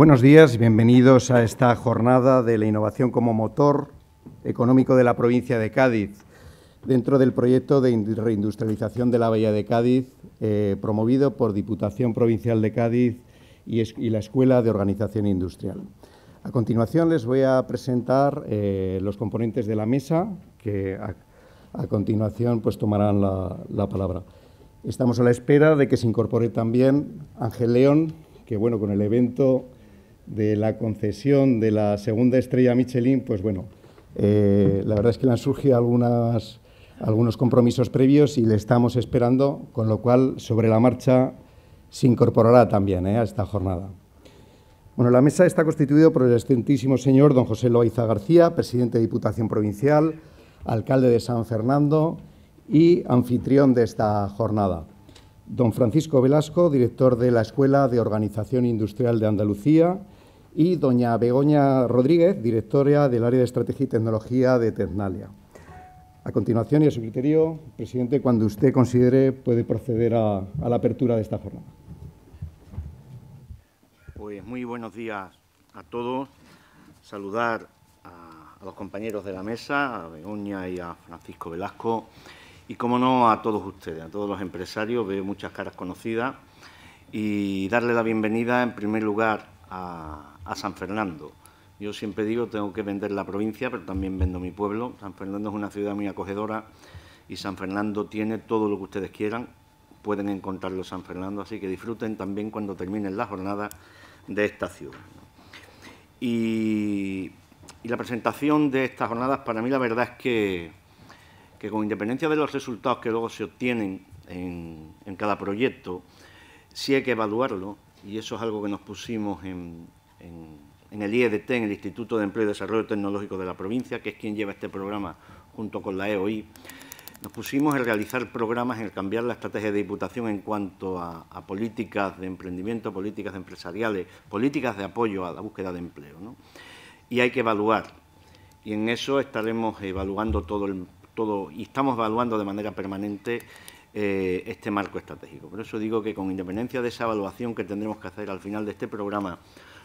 Buenos días, bienvenidos a esta jornada de la innovación como motor económico de la provincia de Cádiz, dentro del proyecto de reindustrialización de la Bahía de Cádiz, eh, promovido por Diputación Provincial de Cádiz y, la Escuela de Organización Industrial. A continuación les voy a presentar eh, los componentes de la mesa que a, continuación pues, tomarán la, palabra. Estamos a la espera de que se incorpore también Ángel León, que bueno, con el evento de la concesión de la segunda estrella Michelin, pues bueno, eh, la verdad es que le han surgido algunos compromisos previos y le estamos esperando, con lo cual sobre la marcha se incorporará también eh, a esta jornada. Bueno, la mesa está constituida por el excelentísimo señor don José Loaiza García, presidente de Diputación Provincial, alcalde de San Fernando y anfitrión de esta jornada. Don Francisco Velasco, director de la Escuela de Organización Industrial de Andalucía, y doña Begoña Rodríguez, directora del área de Estrategia y Tecnología de Tecnalia. A continuación, y a su criterio, presidente, cuando usted considere, puede proceder a, la apertura de esta jornada. Pues muy buenos días a todos. Saludar a, a, los compañeros de la mesa, a Begoña y a Francisco Velasco, y, como no, a todos ustedes, a todos los empresarios. Veo muchas caras conocidas y darle la bienvenida, en primer lugar, a, a San Fernando. Yo siempre digo, tengo que vender la provincia, pero también vendo mi pueblo. San Fernando es una ciudad muy acogedora y San Fernando tiene todo lo que ustedes quieran. Pueden encontrarlo en San Fernando, así que disfruten también cuando terminen la jornada de esta ciudad. Y, la presentación de estas jornadas, para mí la verdad es que, que con independencia de los resultados que luego se obtienen en, en cada proyecto, sí hay que evaluarlo, y eso es algo que nos pusimos en, en, el IEDT, en el Instituto de Empleo y Desarrollo Tecnológico de la provincia, que es quien lleva este programa junto con la EOI, nos pusimos en realizar programas, en cambiar la estrategia de diputación en cuanto a, políticas de emprendimiento, políticas empresariales, políticas de apoyo a la búsqueda de empleo. Y hay que evaluar. Y en eso estaremos evaluando todo, el, y estamos evaluando de manera permanente eh, este marco estratégico. Por eso digo que con independencia de esa evaluación que tendremos que hacer al final de este programa,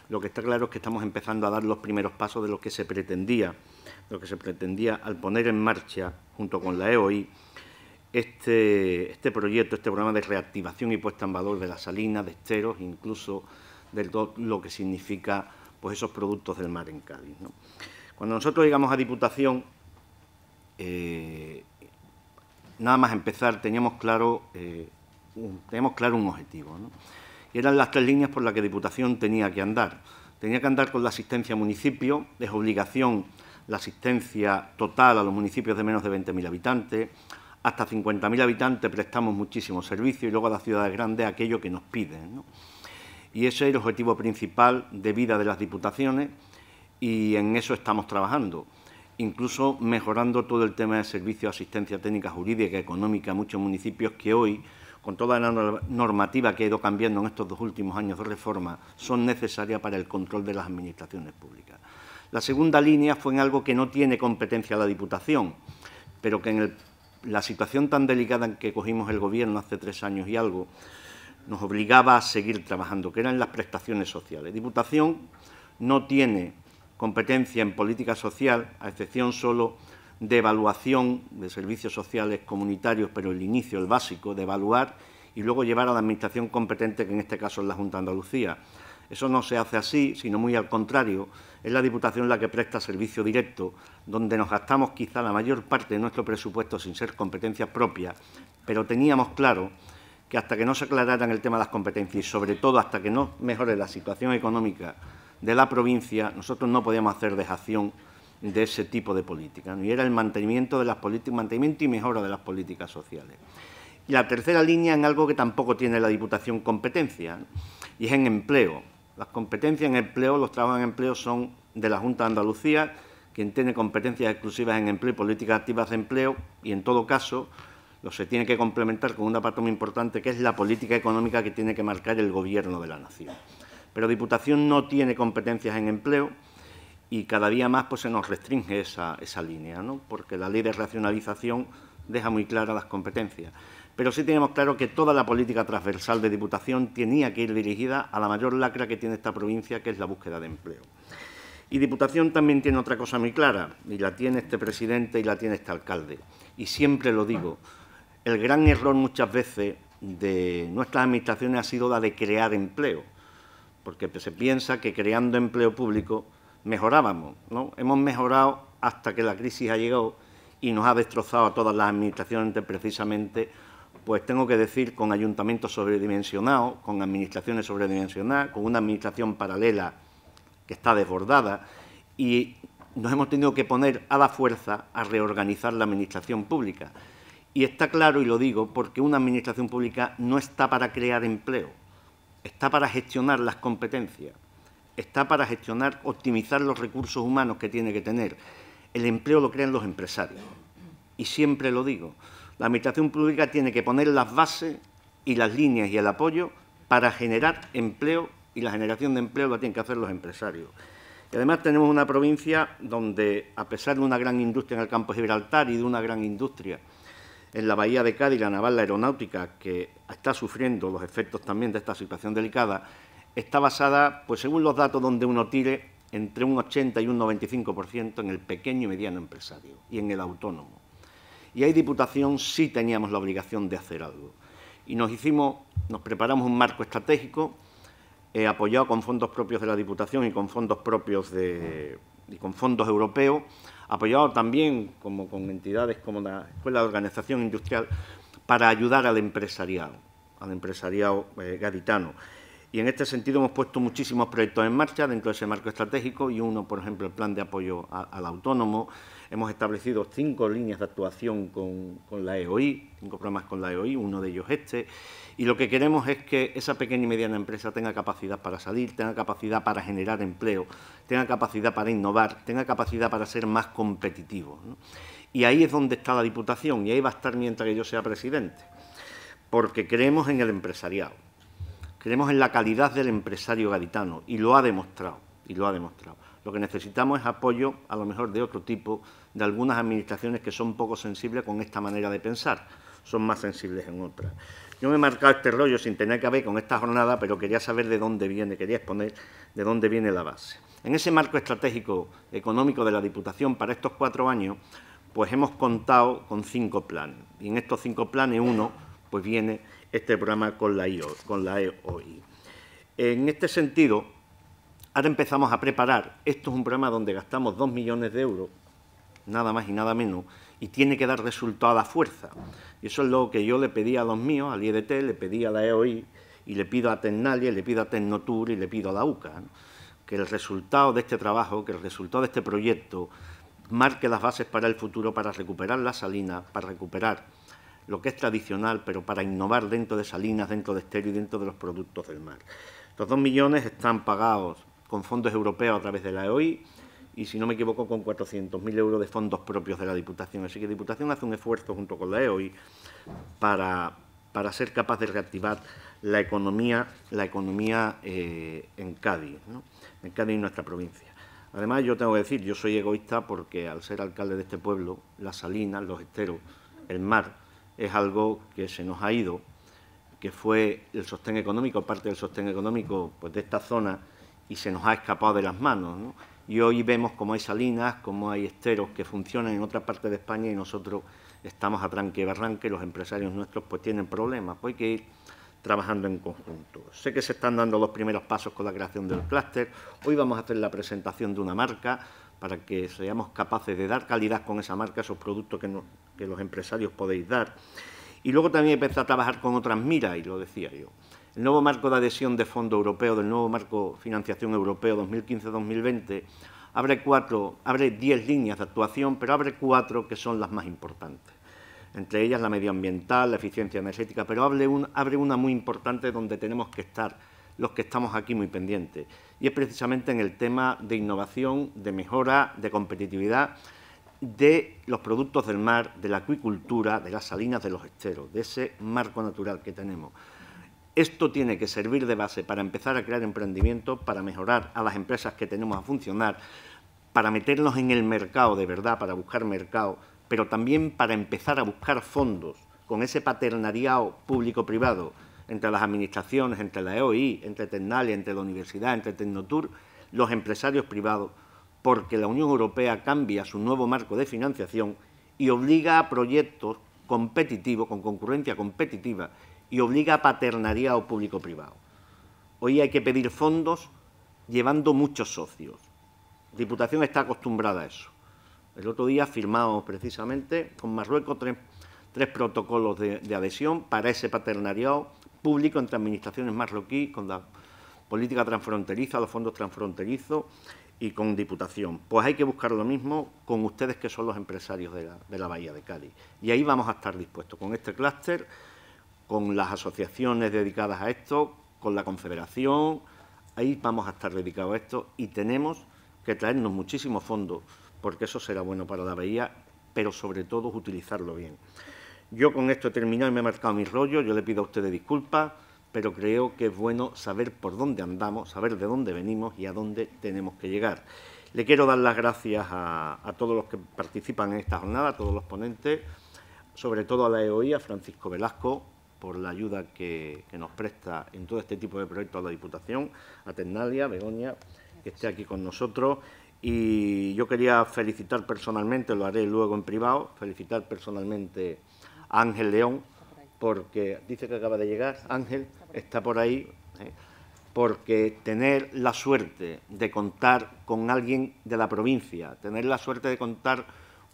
lo que está claro es que estamos empezando a dar los primeros pasos de lo que se pretendía, lo que se pretendía al poner en marcha, junto con la EOI, este, este proyecto, este programa de reactivación y puesta en valor de las salinas, de esteros, incluso de todo lo que significa pues, esos productos del mar en Cádiz. Cuando nosotros llegamos a Diputación, eh, nada más empezar, teníamos claro, eh, un, teníamos claro un objetivo. Eran las tres líneas por las que Diputación tenía que andar. Tenía que andar con la asistencia a municipio, es obligación la asistencia total a los municipios de menos de 20.000 habitantes, hasta 50.000 habitantes prestamos muchísimos servicios y luego a las ciudades grandes aquello que nos piden. Y ese es el objetivo principal de vida de las diputaciones y en eso estamos trabajando, incluso mejorando todo el tema de servicios, asistencia técnica, jurídica, económica a muchos municipios que hoy con toda la normativa que ha ido cambiando en estos dos últimos años de reforma, son necesarias para el control de las administraciones públicas. La segunda línea fue en algo que no tiene competencia la Diputación, pero que en la situación tan delicada en que cogimos el Gobierno hace tres años y algo, nos obligaba a seguir trabajando, que eran las prestaciones sociales. Diputación no tiene competencia en política social, a excepción solo de evaluación de servicios sociales comunitarios, pero el inicio, el básico, de evaluar y luego llevar a la Administración competente, que en este caso es la Junta de Andalucía. Eso no se hace así, sino muy al contrario. Es la Diputación la que presta servicio directo, donde nos gastamos quizá la mayor parte de nuestro presupuesto sin ser competencias propias, pero teníamos claro que hasta que no se aclararan el tema de las competencias y sobre todo hasta que no mejore la situación económica de la provincia, nosotros no podíamos hacer dejación de ese tipo de política, y era el mantenimiento, de las mantenimiento y mejora de las políticas sociales. Y la tercera línea en algo que tampoco tiene la Diputación competencia, y es en empleo. Las competencias en empleo, los trabajos en empleo son de la Junta de Andalucía, quien tiene competencias exclusivas en empleo y políticas activas de empleo, y en todo caso lo se tiene que complementar con una parte muy importante, que es la política económica que tiene que marcar el Gobierno de la Nación. Pero Diputación no tiene competencias en empleo, y cada día más pues, se nos restringe esa, esa línea, ¿no? porque la ley de racionalización deja muy claras las competencias. pero sí teníamos claro que toda la política transversal de Diputación tenía que ir dirigida a la mayor lacra que tiene esta provincia, que es la búsqueda de empleo. Y Diputación también tiene otra cosa muy clara, y la tiene este presidente y la tiene este alcalde. Y siempre lo digo, el gran error muchas veces de nuestras administraciones ha sido la de crear empleo, porque se piensa que creando empleo público mejorábamos. ¿no? Hemos mejorado hasta que la crisis ha llegado y nos ha destrozado a todas las administraciones precisamente pues tengo que decir, con ayuntamientos sobredimensionados, con administraciones sobredimensionadas, con una administración paralela que está desbordada y nos hemos tenido que poner a la fuerza a reorganizar la administración pública. Y está claro, y lo digo, porque una administración pública no está para crear empleo, está para gestionar las competencias, está para gestionar, optimizar los recursos humanos que tiene que tener. El empleo lo crean los empresarios. Y siempre lo digo, la Administración Pública tiene que poner las bases y las líneas y el apoyo para generar empleo y la generación de empleo la tienen que hacer los empresarios. Y además tenemos una provincia donde, a pesar de una gran industria en el campo de Gibraltar y de una gran industria en la bahía de Cádiz, la naval, la aeronáutica, que está sufriendo los efectos también de esta situación delicada, está basada, pues según los datos donde uno tire, entre un 80 y un 95% en el pequeño y mediano empresario y en el autónomo. Y ahí Diputación sí teníamos la obligación de hacer algo. Y nos hicimos, nos preparamos un marco estratégico eh, apoyado con fondos propios de la Diputación y con fondos propios de, y con fondos europeos, apoyado también como con entidades como la Escuela de Organización Industrial para ayudar al empresariado, al empresariado eh, gaditano. Y en este sentido hemos puesto muchísimos proyectos en marcha dentro de ese marco estratégico y uno, por ejemplo, el plan de apoyo al autónomo, Hemos establecido cinco líneas de actuación con, la EOI, cinco programas con la EOI, uno de ellos este, y lo que queremos es que esa pequeña y mediana empresa tenga capacidad para salir, tenga capacidad para generar empleo, tenga capacidad para innovar, tenga capacidad para ser más competitivo. Y ahí es donde está la Diputación y ahí va a estar mientras que yo sea presidente, porque creemos en el empresariado, creemos en la calidad del empresario gaditano y lo ha demostrado, y lo ha demostrado. Lo que necesitamos es apoyo, a lo mejor de otro tipo, de algunas administraciones que son poco sensibles con esta manera de pensar, son más sensibles en otras. Yo me he marcado este rollo sin tener que ver con esta jornada, pero quería saber de dónde viene, quería exponer de dónde viene la base. En ese marco estratégico económico de la Diputación para estos cuatro años, pues hemos contado con cinco planes. Y en estos cinco planes, uno, pues viene este programa con la, EOI. En este sentido, Ahora empezamos a preparar, esto es un programa donde gastamos dos millones de euros, nada más y nada menos, y tiene que dar resultado a la fuerza. Y eso es lo que yo le pedí a los míos, al IEDT, le pedí a la EOI, y le pido a Tecnalia, le pido a Tecnotur y le pido a la UCA, que el resultado de este trabajo, que el resultado de este proyecto marque las bases para el futuro, para recuperar la salina, para recuperar lo que es tradicional, pero para innovar dentro de salinas, dentro de estéreo y dentro de los productos del mar. Los dos millones están pagados con fondos europeos a través de la EOI y, si no me equivoco, con 400.000 euros de fondos propios de la Diputación. Así que Diputación hace un esfuerzo junto con la EOI para, para ser capaz de reactivar la economía, la economía eh, en Cádiz, en Cádiz, nuestra provincia. Además, yo tengo que decir, yo soy egoísta porque al ser alcalde de este pueblo, las salinas, los esteros, el mar, es algo que se nos ha ido, que fue el sostén económico, parte del sostén económico pues, de esta zona, y se nos ha escapado de las manos. Y hoy vemos cómo hay salinas, cómo hay esteros que funcionan en otras partes de España y nosotros estamos a tranque barranque, los empresarios nuestros pues tienen problemas, pues hay que ir trabajando en conjunto. Sé que se están dando los primeros pasos con la creación del clúster, hoy vamos a hacer la presentación de una marca para que seamos capaces de dar calidad con esa marca, esos productos que, los empresarios podéis dar. Y luego también empezar a trabajar con otras miras, y lo decía yo. El nuevo marco de adhesión de fondo europeo, del nuevo marco financiación europeo 2015-2020, abre cuatro, abre diez líneas de actuación, pero abre cuatro que son las más importantes. Entre ellas la medioambiental, la eficiencia energética, pero abre, abre una muy importante donde tenemos que estar los que estamos aquí muy pendientes. Y es precisamente en el tema de innovación, de mejora, de competitividad de los productos del mar, de la acuicultura, de las salinas, de los esteros, de ese marco natural que tenemos. Esto tiene que servir de base para empezar a crear emprendimientos, para mejorar a las empresas que tenemos a funcionar, para meternos en el mercado de verdad, para buscar mercado, pero también para empezar a buscar fondos con ese paternariado público-privado entre las administraciones, entre la EOI, entre Tecnalia, entre la universidad, entre Tecnotur, los empresarios privados, porque la Unión Europea cambia su nuevo marco de financiación y obliga a proyectos competitivos, con concurrencia competitiva, y obliga a paternariado público-privado. Hoy hay que pedir fondos llevando muchos socios. La Diputación está acostumbrada a eso. El otro día firmamos precisamente con Marruecos tres, protocolos de, de, adhesión para ese paternariado público entre administraciones marroquí, con la política transfronteriza, los fondos transfronterizos y con Diputación. Pues hay que buscar lo mismo con ustedes que son los empresarios de la, de la Bahía de Cádiz. Y ahí vamos a estar dispuestos con este clúster, con las asociaciones dedicadas a esto, con la Confederación, ahí vamos a estar dedicados a esto y tenemos que traernos muchísimos fondos, porque eso será bueno para la Bahía, pero sobre todo utilizarlo bien. Yo con esto he terminado y me he marcado mi rollo, yo le pido a ustedes disculpas, pero creo que es bueno saber por dónde andamos, saber de dónde venimos y a dónde tenemos que llegar. Le quiero dar las gracias a, todos los que participan en esta jornada, a todos los ponentes, sobre todo a la EOI, a Francisco Velasco, por la ayuda que, nos presta en todo este tipo de proyectos a la Diputación, a Tecnalia, Begoña, que esté aquí con nosotros. Y yo quería felicitar personalmente, lo haré luego en privado, felicitar personalmente Ángel León, porque dice que acaba de llegar, Ángel, está por ahí, ¿eh? porque tener la suerte de contar con alguien de la provincia, tener la suerte de contar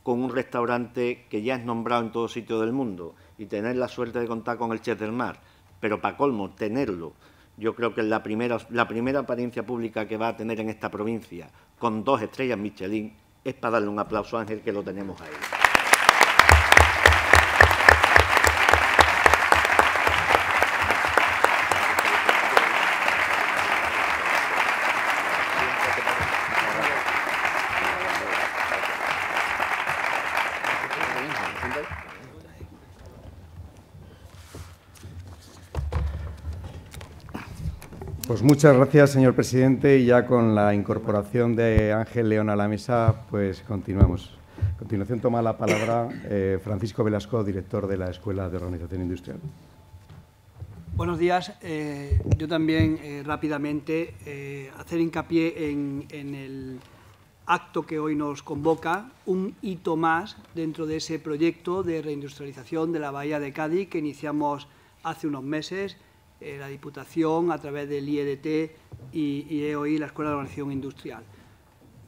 con un restaurante que ya es nombrado en todo sitio del mundo y tener la suerte de contar con el Chef del Mar, pero para colmo, tenerlo, yo creo que es la primera, la primera apariencia pública que va a tener en esta provincia con dos estrellas Michelin, es para darle un aplauso a Ángel que lo tenemos ahí. Pues muchas gracias, señor presidente. Y ya con la incorporación de Ángel León a la mesa, pues continuamos. A continuación toma la palabra eh, Francisco Velasco, director de la Escuela de Organización Industrial. Buenos días. Eh, yo también eh, rápidamente hacer hincapié en, en el acto que hoy nos convoca, un hito más dentro de ese proyecto de reindustrialización de la Bahía de Cádiz que iniciamos hace unos meses eh, la Diputación a través del IEDT y, EOI, la Escuela de Organización Industrial.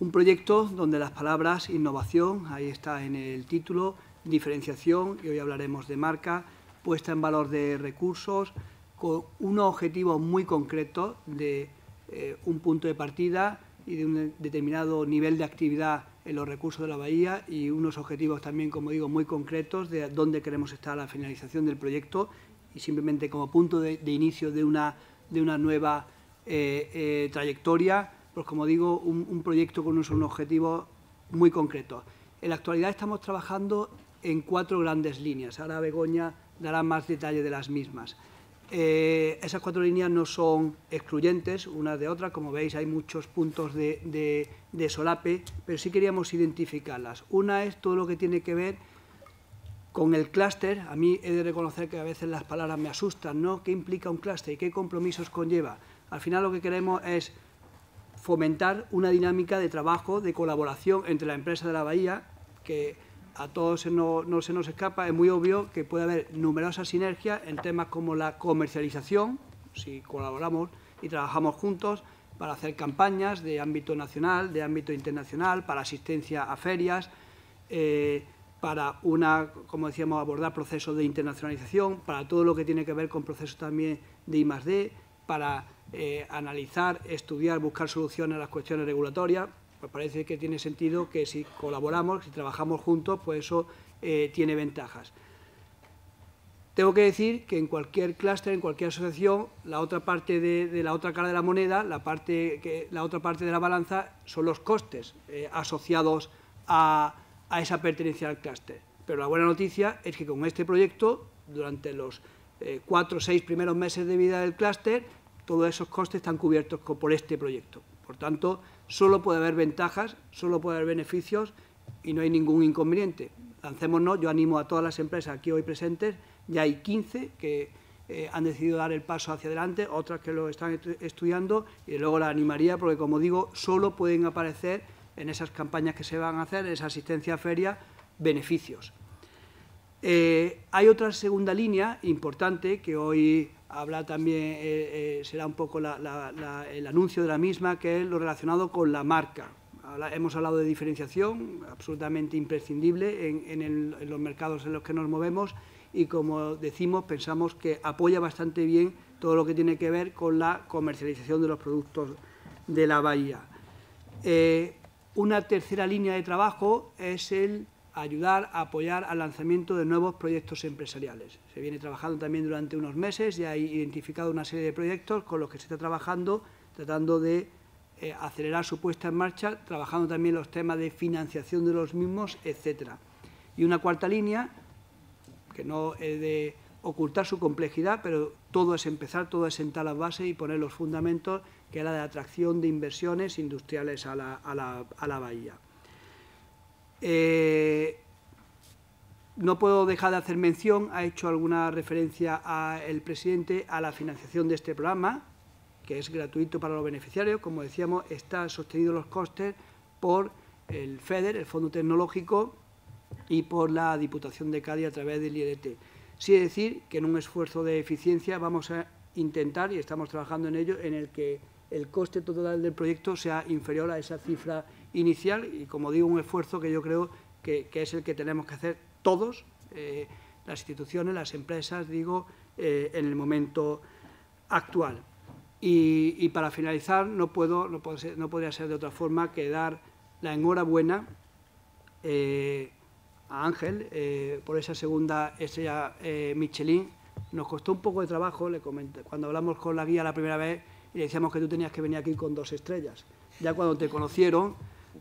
Un proyecto donde las palabras innovación, ahí está en el título, diferenciación, y hoy hablaremos de marca, puesta en valor de recursos, con unos objetivos muy concretos de eh, un punto de partida y de un determinado nivel de actividad en los recursos de la bahía y unos objetivos también, como digo, muy concretos de dónde queremos estar a la finalización del proyecto y simplemente como punto de, inicio de una, de una nueva eh, eh, trayectoria, pues como digo, un, proyecto con un, objetivo muy concreto. En la actualidad estamos trabajando en cuatro grandes líneas. Ahora Begoña dará más detalle de las mismas. Eh, esas cuatro líneas no son excluyentes unas de otras, como veis hay muchos puntos de, solape, pero sí queríamos identificarlas. Una es todo lo que tiene que ver con el clúster, a mí he de reconocer que a veces las palabras me asustan, ¿no? ¿Qué implica un clúster y qué compromisos conlleva? Al final lo que queremos es fomentar una dinámica de trabajo, de colaboración entre la empresa de la Bahía, que a todos no, se nos escapa, es muy obvio que puede haber numerosas sinergias en temas como la comercialización, si colaboramos y trabajamos juntos, para hacer campañas de ámbito nacional, de ámbito internacional, para asistencia a ferias, eh, para una, como decíamos, abordar procesos de internacionalización, para todo lo que tiene que ver con procesos también de I+.D., para eh, analizar, estudiar, buscar soluciones a las cuestiones regulatorias. Pues parece que tiene sentido que si colaboramos, si trabajamos juntos, pues eso eh, tiene ventajas. Tengo que decir que en cualquier clúster, en cualquier asociación, la otra parte de, la otra cara de la moneda, la, parte la otra parte de la balanza, son los costes eh, asociados a, a esa pertenencia al clúster. Pero la buena noticia es que con este proyecto, durante los eh, cuatro o seis primeros meses de vida del clúster, todos esos costes están cubiertos por este proyecto. Por tanto, solo puede haber ventajas, solo puede haber beneficios y no hay ningún inconveniente. lancémonos. Yo animo a todas las empresas aquí hoy presentes, ya hay 15 que eh, han decidido dar el paso hacia adelante, otras que lo están estudiando y luego la animaría porque, como digo, solo pueden aparecer en esas campañas que se van a hacer, esa asistencia a feria, beneficios. Eh, hay otra segunda línea importante que hoy habla también, eh, será un poco el anuncio de la misma, que es lo relacionado con la marca. hemos hablado de diferenciación, absolutamente imprescindible en los mercados en los que nos movemos, y como decimos, pensamos que apoya bastante bien todo lo que tiene que ver con la comercialización de los productos de la bahía. Eh, una tercera línea de trabajo es el ayudar a apoyar al lanzamiento de nuevos proyectos empresariales. Se viene trabajando también durante unos meses, ya hay identificado una serie de proyectos con los que se está trabajando, tratando de eh, acelerar su puesta en marcha, trabajando también los temas de financiación de los mismos, etcétera. Y una cuarta línea que no he de ocultar su complejidad, pero todo es empezar, todo es sentar las bases y poner los fundamentos, que era de atracción de inversiones industriales a la, bahía. Eh, no puedo dejar de hacer mención, ha hecho alguna referencia el presidente a la financiación de este programa, que es gratuito para los beneficiarios. Como decíamos, está sostenido los costes por el FEDER, el Fondo Tecnológico, y por la Diputación de Cádiz a través del IRT. Sí decir que en un esfuerzo de eficiencia vamos a intentar, y estamos trabajando en ello, en el que el coste total del proyecto sea inferior a esa cifra inicial y, como digo, un esfuerzo que yo creo que, es el que tenemos que hacer todos, eh, las instituciones, las empresas, digo, eh, en el momento actual. Y, para finalizar, no, puedo, no, podría ser de otra forma que dar la enhorabuena eh, a Ángel eh, por esa segunda estrella eh, Michelin. Nos costó un poco de trabajo, le comenté, cuando hablamos con la guía la primera vez y le decíamos que tú tenías que venir aquí con dos estrellas. Ya cuando te conocieron,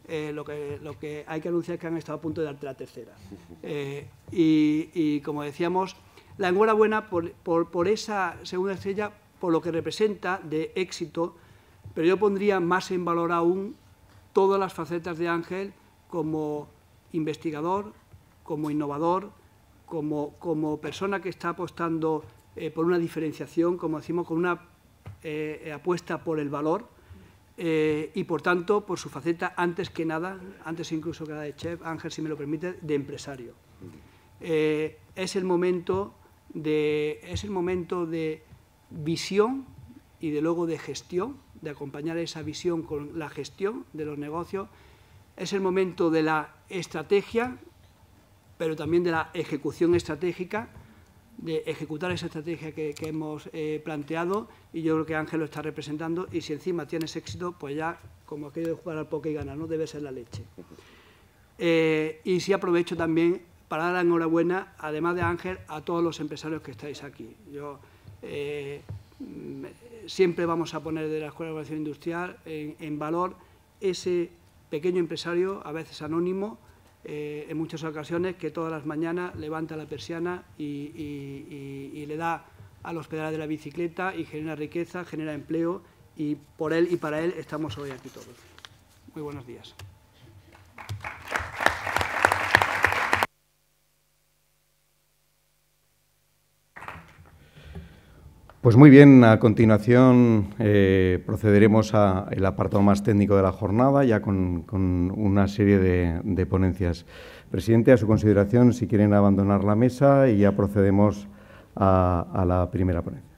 eh, lo, que, lo que hay que anunciar es que han estado a punto de darte la tercera. Y, como decíamos, la enhorabuena por, por, por esa segunda estrella, por lo que representa de éxito, pero yo pondría más en valor aún todas las facetas de Ángel como investigador, como innovador, como, como persona que está apostando eh, por una diferenciación, como decimos, con una eh, apuesta por el valor eh, y, por tanto, por su faceta, antes que nada, antes incluso que la de chef, Ángel, si me lo permite, de empresario. es, el momento de, es el momento de visión y de luego de gestión, de acompañar esa visión con la gestión de los negocios. Es el momento de la estrategia pero también de la ejecución estratégica, de ejecutar esa estrategia que, hemos eh, planteado y yo creo que Ángel lo está representando y si encima tienes éxito, pues ya como aquello de jugar al poke y ganar, no debe ser la leche. Eh, y sí aprovecho también para dar la enhorabuena, además de Ángel, a todos los empresarios que estáis aquí. Yo, eh, siempre vamos a poner de la Escuela de Evaluación Industrial en valor ese pequeño empresario, a veces anónimo, eh, en muchas ocasiones que todas las mañanas levanta la persiana y, le da a los pedales de la bicicleta y genera riqueza, genera empleo y por él y para él estamos hoy aquí todos. Muy buenos días. Pues muy bien, a continuación eh, procederemos al apartado más técnico de la jornada, ya con, una serie de, ponencias. Presidente, a su consideración, si quieren abandonar la mesa y ya procedemos a la primera ponencia.